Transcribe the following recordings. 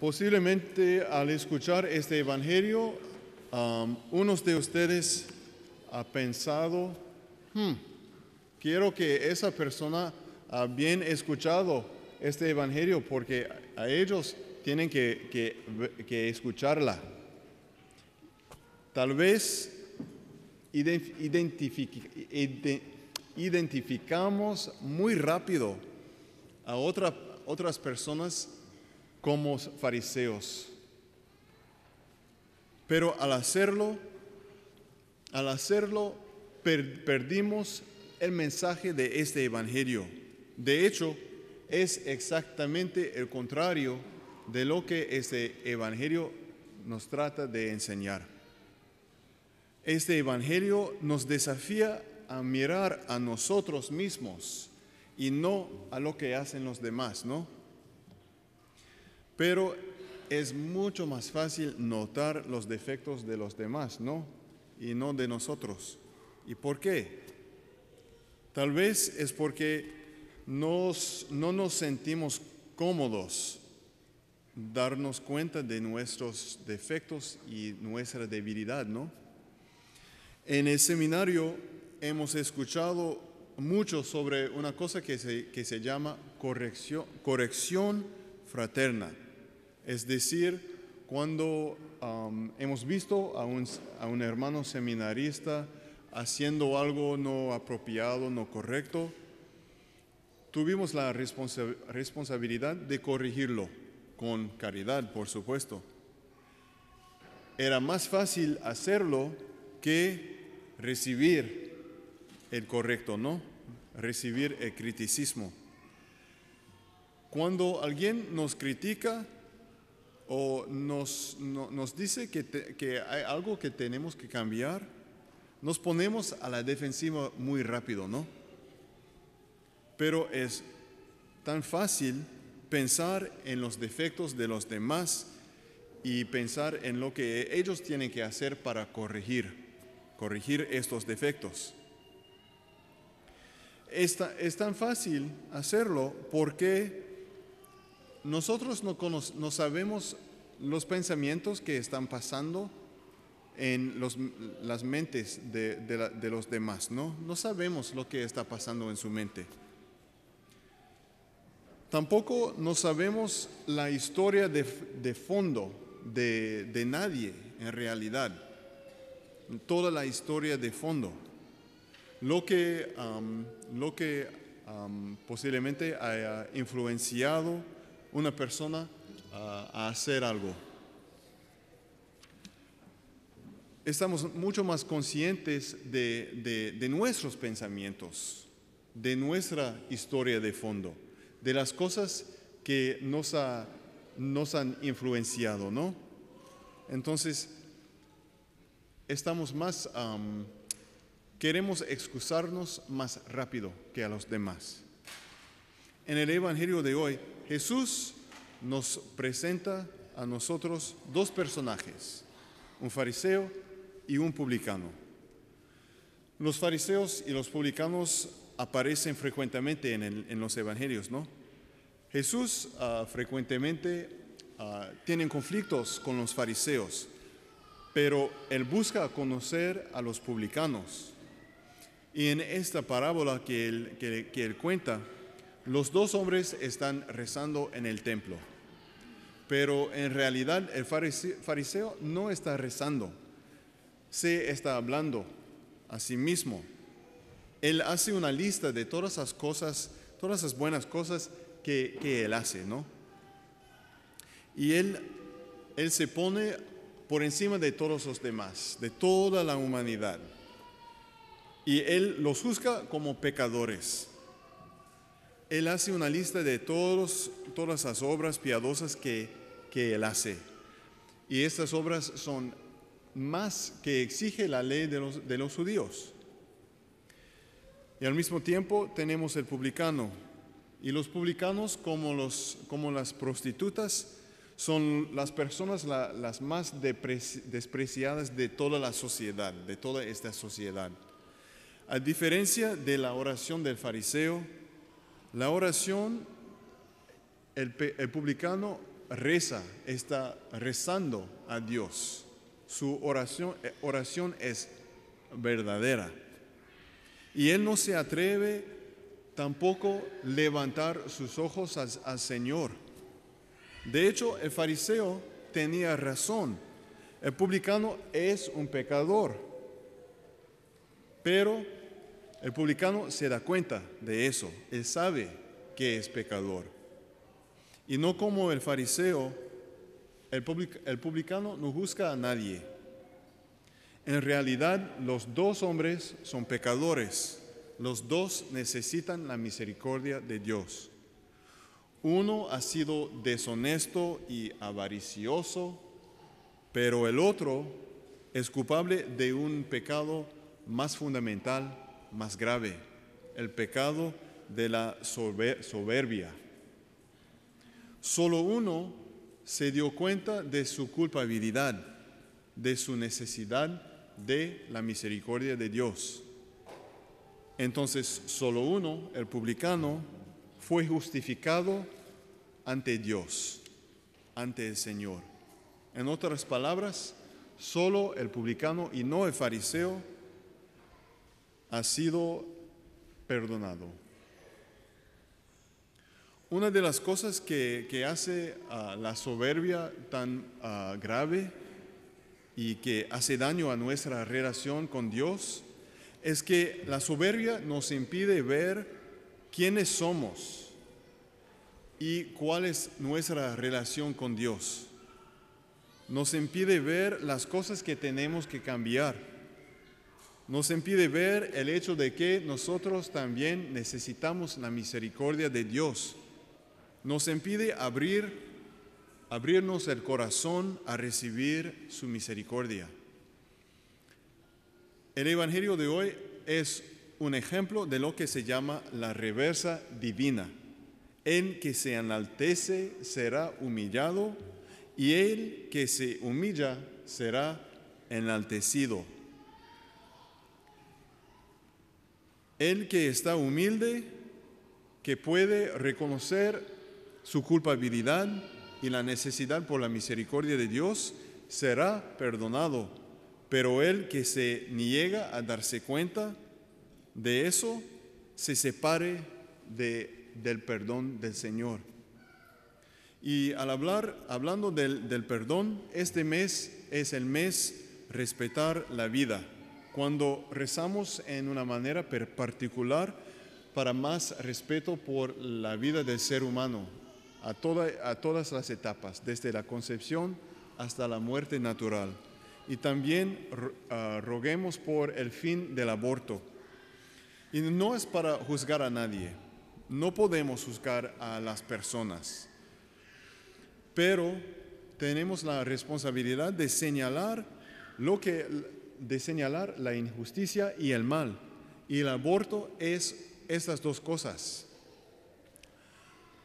Posiblemente al escuchar este Evangelio, um, unos de ustedes ha pensado, "Hmm, quiero que esa persona ha bien escuchado este Evangelio porque a ellos tienen que, que- escucharla. Tal vez ident- identific- ide- identificamos muy rápido a otra- otras personas como fariseos. Pero al hacerlo, al hacerlo, per- perdimos el mensaje de este evangelio. De hecho, es exactamente el contrario de lo que este evangelio nos trata de enseñar. Este evangelio nos desafía a mirar a nosotros mismos y no a lo que hacen los demás, ¿no? Pero es mucho más fácil notar los defectos de los demás, ¿no? Y no de nosotros. ¿Y por qué? Tal vez es porque nos- no nos sentimos cómodos darnos cuenta de nuestros defectos y nuestra debilidad, ¿no? En el seminario hemos escuchado mucho sobre una cosa que se, que se llama corrección, corrección fraterna. Es decir, cuando hemos visto a un, hermano seminarista haciendo algo no apropiado, no correcto, tuvimos la responsa- responsabilidad de corregirlo con caridad, por supuesto. Era más fácil hacerlo que recibir el correcto, ¿no? Recibir el criticismo. Cuando alguien nos critica o nos, no- nos dice que, que hay algo que tenemos que cambiar, nos ponemos a la defensiva muy rápido, ¿no? Pero es tan fácil pensar en los defectos de los demás y pensar en lo que ellos tienen que hacer para corregir, corregir estos defectos. Es, es tan fácil hacerlo porque nosotros no, sabemos los pensamientos que están pasando en las mentes de, los demás, ¿no? No sabemos lo que está pasando en su mente. Tampoco no sabemos la historia de, fondo de, nadie en realidad, toda la historia de fondo. Lo que, am, lo que posiblemente haya influenciado una persona a- hacer algo. Estamos mucho más conscientes de, de- nuestros pensamientos, de nuestra historia de fondo, de las cosas que nos, nos han influenciado, ¿no? Entonces, estamos más, queremos excusarnos más rápido que a los demás. En el Evangelio de hoy, Jesús nos presenta a nosotros dos personajes, un fariseo y un publicano. Los fariseos y los publicanos aparecen frecuentemente en, los evangelios, ¿no? Jesús ah, frecuentemente ah, tiene conflictos con los fariseos, pero él busca conocer a los publicanos. Y en esta parábola que él, que él cuenta, los dos hombres están rezando en el templo, pero en realidad el farise- fariseo no está rezando, se está hablando a sí mismo. Él hace una lista de todas las cosas, todas las buenas cosas que, que él hace, ¿no? Y él, él se pone por encima de todos los demás, de toda la humanidad. Y él los juzga como pecadores. Él hace una lista de todas las obras piadosas que, que él hace. Y estas obras son más que exige la ley de los, judíos. Y al mismo tiempo tenemos el publicano. Y los publicanos, como, las prostitutas, son las personas la- las más despreciadas de toda la sociedad, de toda esta sociedad. A diferencia de la oración del fariseo, la oración, el, publicano reza, está rezando a Dios. Su oración, eh, oración es verdadera. Y él no se atreve tampoco levantar sus ojos al, al Señor. De hecho, el fariseo tenía razón. El publicano es un pecador. Pero el publicano se da cuenta de eso. Él sabe que es pecador. Y no como el fariseo, el, publicano no juzga a nadie. En realidad, los dos hombres son pecadores. Los dos necesitan la misericordia de Dios. Uno ha sido deshonesto y avaricioso, pero el otro es culpable de un pecado más fundamental, más grave, el pecado de la soberbia. Solo uno se dio cuenta de su culpabilidad, de su necesidad de la misericordia de Dios. Entonces, solo uno, el publicano, fue justificado ante Dios, ante el Señor. En otras palabras, solo el publicano y no el fariseo ha sido perdonado. Una de las cosas que, hace ah, la soberbia tan ah, grave y que hace daño a nuestra relación con Dios es que la soberbia nos impide ver quiénes somos y cuál es nuestra relación con Dios. Nos impide ver las cosas que tenemos que cambiar nos impide ver el hecho de que nosotros también necesitamos la misericordia de Dios. Nos impide abrir, abrirnos el corazón a recibir su misericordia. El Evangelio de hoy es un ejemplo de lo que se llama la reversa divina. En que se enaltece será humillado y el que se humilla será enaltecido. El que está humilde, que puede reconocer su culpabilidad y la necesidad por la misericordia de Dios, será perdonado. Pero el que se niega a darse cuenta de eso, se separe del perdón del Señor. Y al hablar, hablando del, perdón, este mes es el mes respetar la vida cuando rezamos en una manera particular para más respeto por la vida del ser humano, a, a todas las etapas, desde la concepción hasta la muerte natural. Y también ah, roguemos por el fin del aborto. Y no es para juzgar a nadie, no podemos juzgar a las personas, pero tenemos la responsabilidad de señalar lo que de señalar la injusticia y el mal. Y el aborto es estas dos cosas.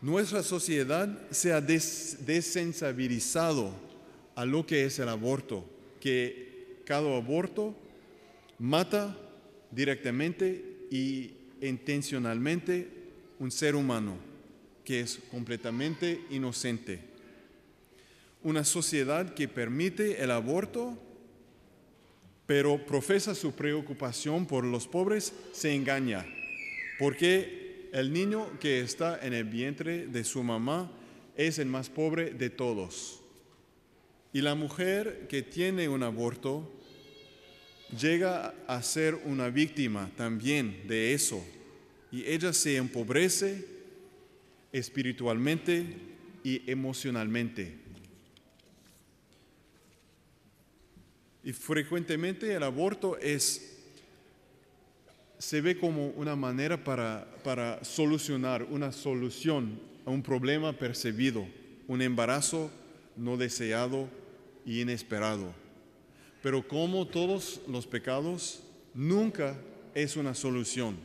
Nuestra sociedad se ha desensibilizado a lo que es el aborto, que cada aborto mata directamente y intencionalmente un ser humano que es completamente inocente. Una sociedad que permite el aborto pero profesa su preocupación por los pobres, se engaña, porque el niño que está en el vientre de su mamá es el más pobre de todos. Y la mujer que tiene un aborto llega a ser una víctima también de eso. Y ella se empobrece espiritualmente y emocionalmente. Y frecuentemente el aborto es, se ve como una manera para, para solucionar, una solución a un problema percibido, un embarazo no deseado y inesperado. Pero como todos los pecados, nunca es una solución.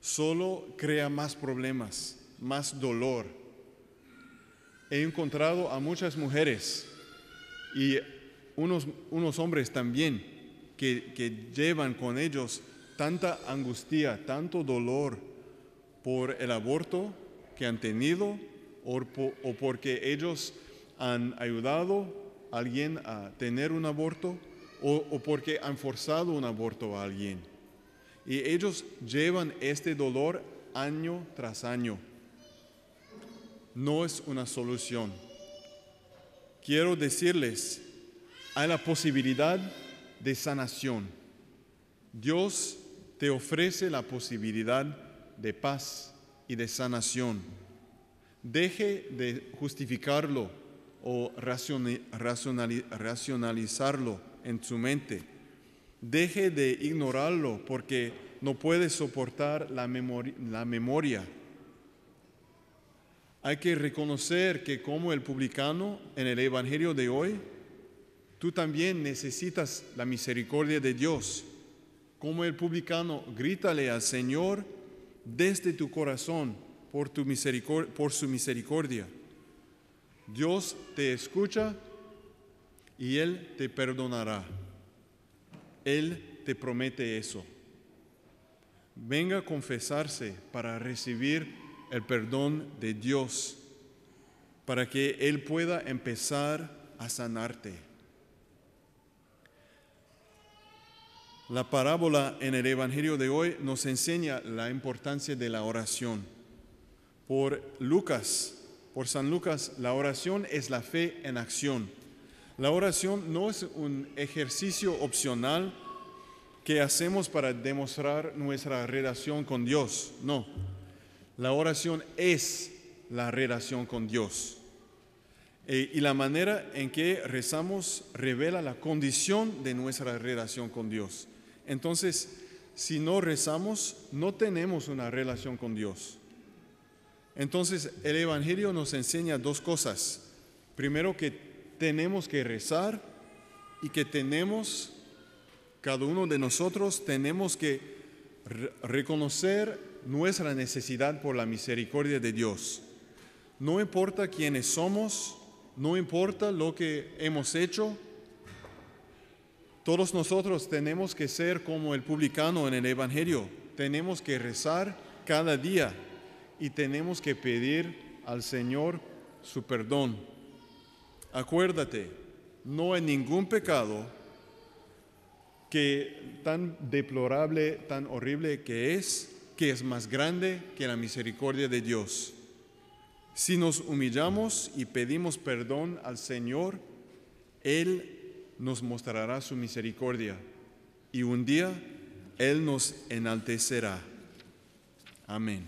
Solo crea más problemas, más dolor. He encontrado a muchas mujeres y unos, unos hombres también que, que llevan con ellos tanta angustia, tanto dolor por el aborto que han tenido o, o porque ellos han ayudado a alguien a tener un aborto o, o porque han forzado un aborto a alguien. Y ellos llevan este dolor año tras año. No es una solución. Quiero decirles, hay la posibilidad de sanación. Dios te ofrece la posibilidad de paz y de sanación. Deje de justificarlo o racionalizarlo en su mente. Deje de ignorarlo porque no puede soportar la la memoria. Hay que reconocer que como el publicano en el Evangelio de hoy, tú también necesitas la misericordia de Dios. Como el publicano, grítale al Señor desde tu corazón por, por su misericordia. Dios te escucha y Él te perdonará. Él te promete eso. Venga a confesarse para recibir el perdón de Dios, para que Él pueda empezar a sanarte. La parábola en el Evangelio de hoy nos enseña la importancia de la oración. Por Lucas, por San Lucas, la oración es la fe en acción. La oración no es un ejercicio opcional que hacemos para demostrar nuestra relación con Dios. No, la oración es la relación con Dios. E, y la manera en que rezamos revela la condición de nuestra relación con Dios. Entonces, si no rezamos, no tenemos una relación con Dios. Entonces, el Evangelio nos enseña dos cosas. Primero, que tenemos que rezar y que tenemos, cada uno de nosotros, tenemos que reconocer nuestra necesidad por la misericordia de Dios. No importa quiénes somos, no importa lo que hemos hecho, todos nosotros tenemos que ser como el publicano en el Evangelio. Tenemos que rezar cada día y tenemos que pedir al Señor su perdón. Acuérdate, no hay ningún pecado que tan deplorable, tan horrible que es, que es más grande que la misericordia de Dios. Si nos humillamos y pedimos perdón al Señor, Él nos mostrará su misericordia y un día Él nos enaltecerá. Amén.